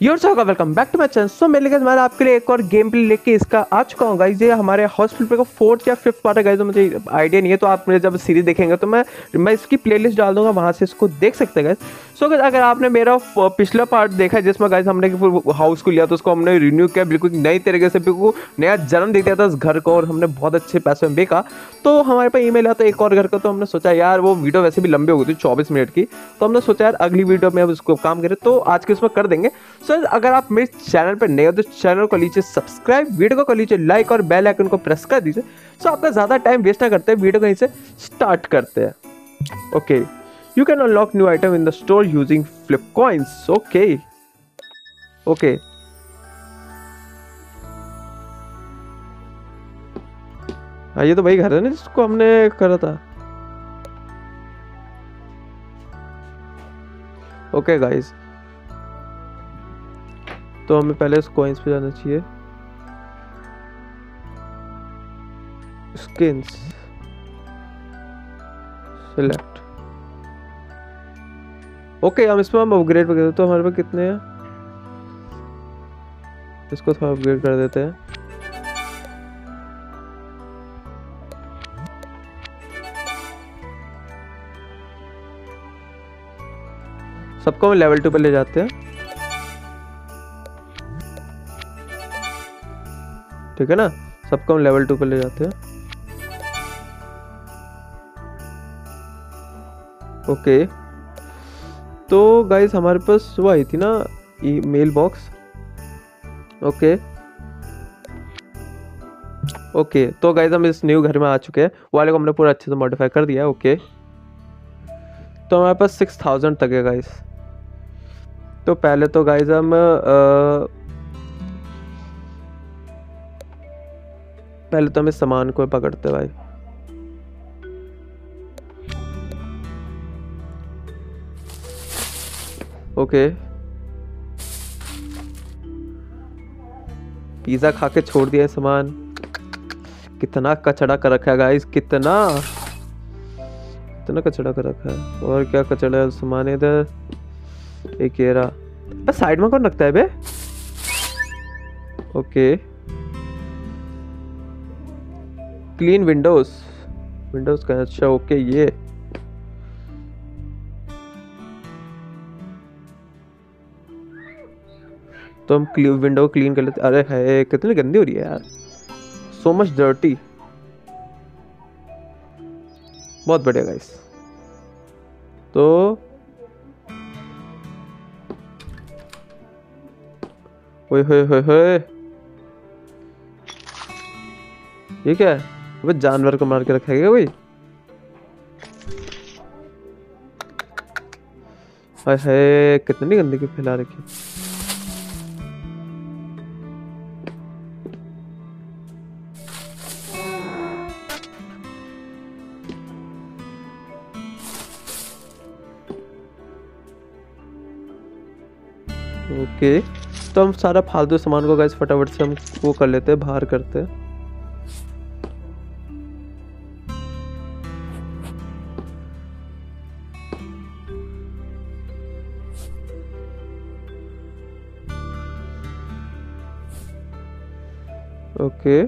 Your so welcome back to my channel so मेरे लिए मैं आपके लिए एक और गेम प्ले लेके इसका आ चुका हूँ गाइज़ ये हमारे हॉस्पिटल का फोर्थ या फिफ्थ पार्ट है गाइज़ तो मुझे आइडिया नहीं है तो आप मुझे जब सीरीज़ देखेंगे तो मैं मैं इसकी प्लेलिस्ट डाल दूँगा, वहाँ से इसको देख सकते हैं गाइज़ सो अगर अगर आपने मेरा पिछला पार्ट देखा जिसमें गाइज़ हमने हाउस को लिया तो उसको हमने रिन्यू किया, बिल्कुल नई तरीके से, बिल्कुल नया जन्म दे दिया था उस घर को, और हमने बहुत अच्छे पैसे में बेचा। तो हमारे पास ईमेल आता एक और घर का तो हमने सोचा, यार, वो वीडियो वैसे भी लंबी हो गई थी, चौबीस मिनट की। तो हमने सोचा, यार, अगली वीडियो में अब उसको काम करें। तो आज के उसमें कर देंगे। सो अगर आप मेरे चैनल पर नए हो तो चैनल को लीजिए सब्सक्राइब वीडियो को लीजिए लाइक और बेल आइकन को प्रेस कर दीजिए। सो आपका ज़्यादा टाइम वेस्ट ना करते हैं वीडियो कहीं से स्टार्ट करते हैं। Okay you can unlock new item in the store using flip coins okay okay ये तो वही घर है ना जिसको हमने करा था। ओके okay, गाइस तो हमें पहले इस पे जाना चाहिए। स्किन्स सिलेक्ट ओके हम इसमें हम अपग्रेड वगैरह तो हमारे पास कितने हैं? इसको थोड़ा अपग्रेड कर देते हैं। सबको हम लेवल टू पर ले जाते हैं। ठीक है ना? सबको हम लेवल टू पे ले जाते हैं। ओके तो गाइस हमारे पास वो आई थी ना मेल बॉक्स ओके ओके तो गाइस हम इस न्यू घर में आ चुके हैं। वाले को हमने पूरा अच्छे से मॉडिफाई कर दिया ओके तो हमारे पास सिक्स थाउज़ेंड तक है गाइस तो पहले तो गाइस हम आ, पहले तो हम सामान को पकड़ते भाई। ओके। पिज़्ज़ा खा के छोड़ दिया सामान। कितना कचड़ा कर रखा है गाइस कितना। कितना कचड़ा कर रखा है। और क्या कचड़ा है सामान इधर? एक साइड में कौन रखता है बे? ओके। क्लीन विंडोज़ विंडोज़ का अच्छा ओके ये। तो हम विंडो क्लीन कर लेते अरे है कितनी गंदी हो रही है यार। सो मच डर्टी बहुत बढ़िया गाइस तो ओए, होए होए होए। ये क्या है? वो जानवर को मार के रखा है कोई हाय कितनी गंदगी फैला रखी ओके तो हम सारा फालतू सामान को गैस फटाफट से हम वो कर लेते हैं, बाहर करते हैं। Okay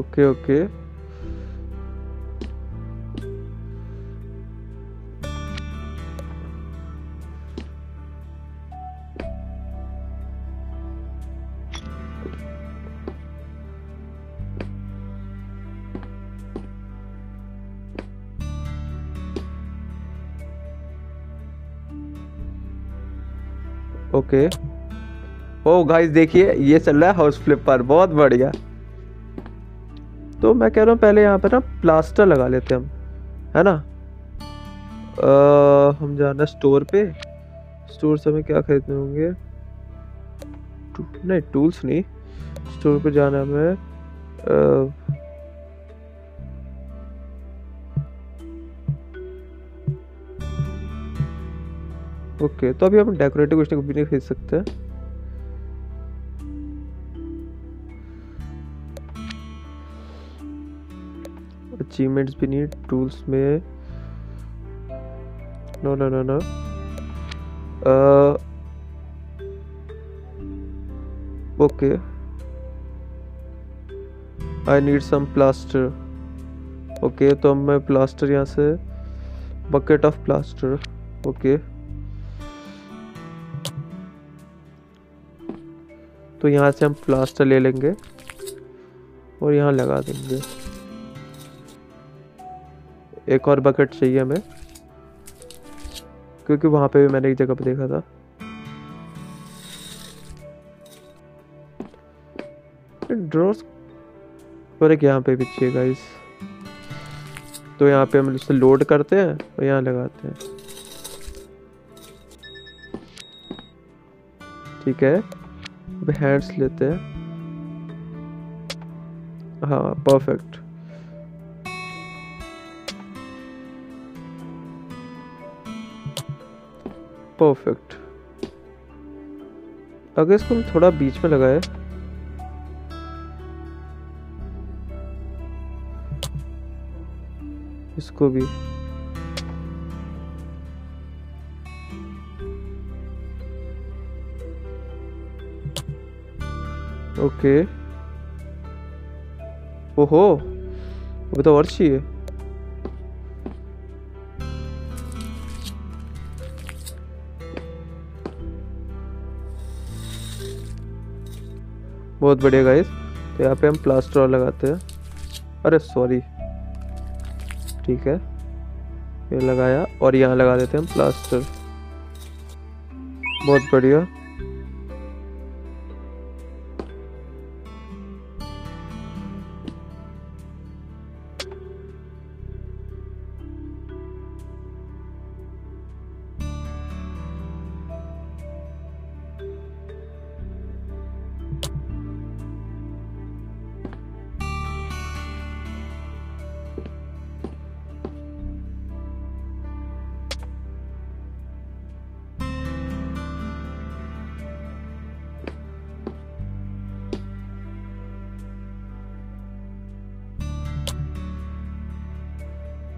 okay okay okay. Oh guys देखिए ये चल रहा है हाउस फ्लिपर बहुत बढ़िया। तो मैं कह रहा हूँ पहले यहाँ पर ना प्लास्टर लगा लेते हम है ना? आ, हम जाना स्टोर पे। स्टोर से हमें क्या खरीदने होंगे? नहीं टूल्स नहीं। स्टोर पे जाना हमें ओके तो अभी हम डेकोरेटिव कुछ भी नहीं खरीद सकते। अचीवमेंट्स भी नहीं टूल्स में। No no no no okay I need some plaster okay तो मैं प्लास्टर यहाँ से बकेट ऑफ़ प्लास्टर ओके तो यहाँ से हम प्लास्टर ले लेंगे और यहाँ लगा देंगे। एक और बकेट चाहिए हमें, क्योंकि वहाँ पे भी मैंने एक जगह पे देखा था। ड्रॉस और एक यहाँ पे भी चाहिए गाइस तो यहाँ पे हम इसे लोड करते हैं और यहाँ लगाते हैं। ठीक है? हैंड्स लेते हैं। हाँ परफेक्ट परफेक्ट अगर इसको हम थोड़ा बीच में लगाए। इसको भी। ओके। ओहो अभी तो और चाहिए। बहुत बढ़िया गाइस तो यहाँ पे हम प्लास्टर लगाते हैं। अरे सॉरी ठीक है। ये लगाया और यहाँ लगा देते हैं हम प्लास्टर बहुत बढ़िया।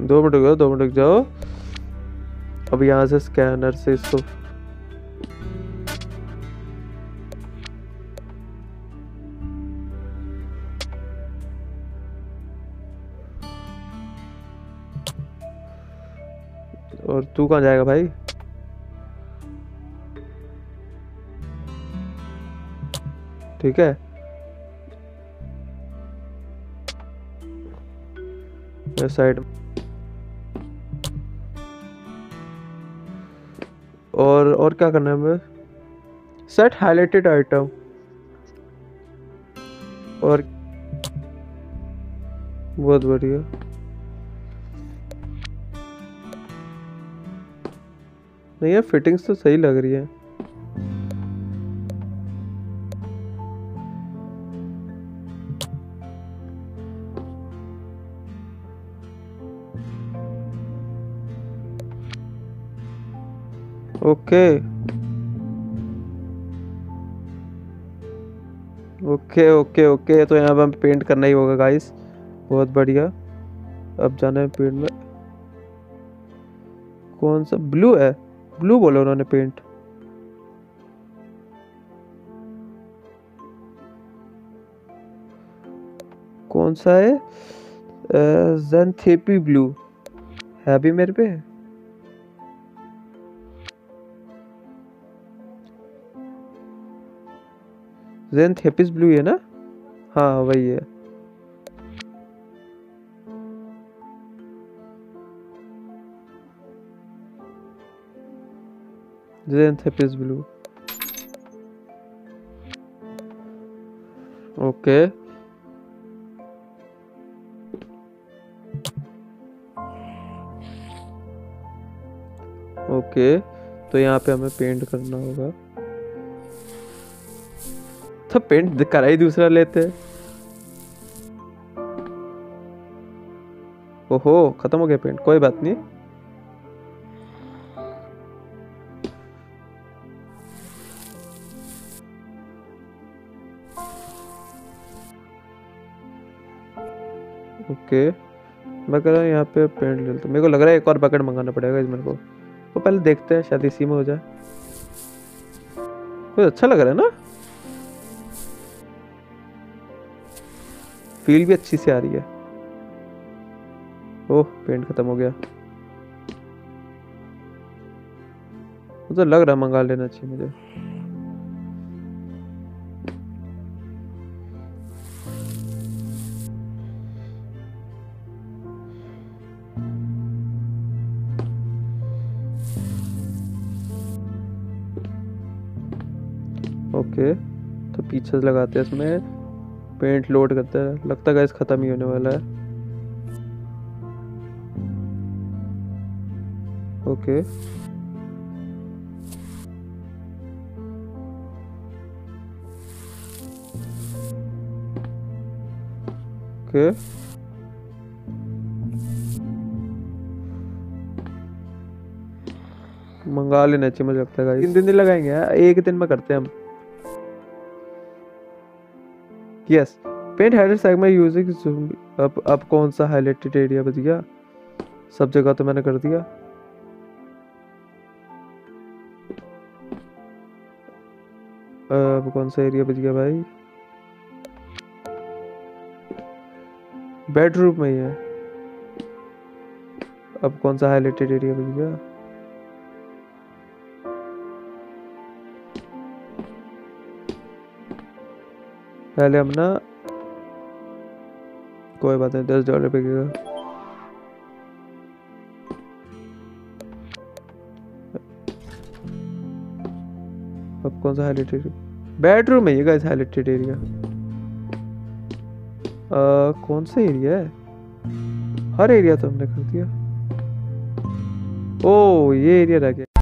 दो मिनट गया दो मिनट जाओ। अब यहाँ से स्कैनर से इसको और तू कहाँ जाएगा भाई? ठीक है। साइड और और क्या करना है हमें? सेट हाईलाइटेड आइटम और बहुत बढ़िया। नहीं यार फिटिंग्स तो सही लग रही है। ओके। ओके ओके ओके तो यहाँ पे हम पेंट करना ही होगा गाइस बहुत बढ़िया। अब जाना है पेंट में। कौन सा? ब्लू है। ब्लू बोला उन्होंने पेंट कौन सा है? जेंथेपी ब्लू है भी मेरे पे? जेंथेपिस ब्लू है ना? हाँ वही है। जेंथेपिस ब्लू ओके ओके तो यहाँ पे हमें पेंट करना होगा। तो पेंट करा ही दूसरा लेते ओहो, खत्म हो गया पेंट कोई बात नहीं। ओके, मैं कह रहा हूँ यहाँ पे पेंट ले लेता मेरे को लग रहा है एक और बकेट मंगाना पड़ेगा इस मेरे को। तो पहले देखते हैं, शायद इसी में हो जाए। कुछ अच्छा लग रहा है ना? फील भी अच्छी सी आ रही है। ओह पेंट खत्म हो गया। तो लग रहा मंगा लेना चाहिए मुझे। ओके तो पीछे लगाते हैं इसमें। पेंट लोड करते हैं। लगता है ख़त्म ही होने वाला है। ओके ओके मंगा लेना चाहिए, मुझे लगता है तीन दिन दिन लगाएँगे एक दिन में करते हैं हम। Yes paint highlight segment using अब अब कौन सा हाइलाइटेड एरिया बच गया? सब जगह तो मैंने कर दिया। अब कौन सा एरिया बच गया भाई? बेडरूम में ही है। अब कौन सा हाइलाइटेड एरिया बच गया? पहले हम ना कोई बात नहीं, दस डॉलर बिकेगा। अब कौन सा हाईलाइटेड बेडरूम है ये गाइस हाईलाइटेड एरिया कौन सा एरिया है? हर एरिया तो हमने कर दिया। ओ, ये एरिया रह गया।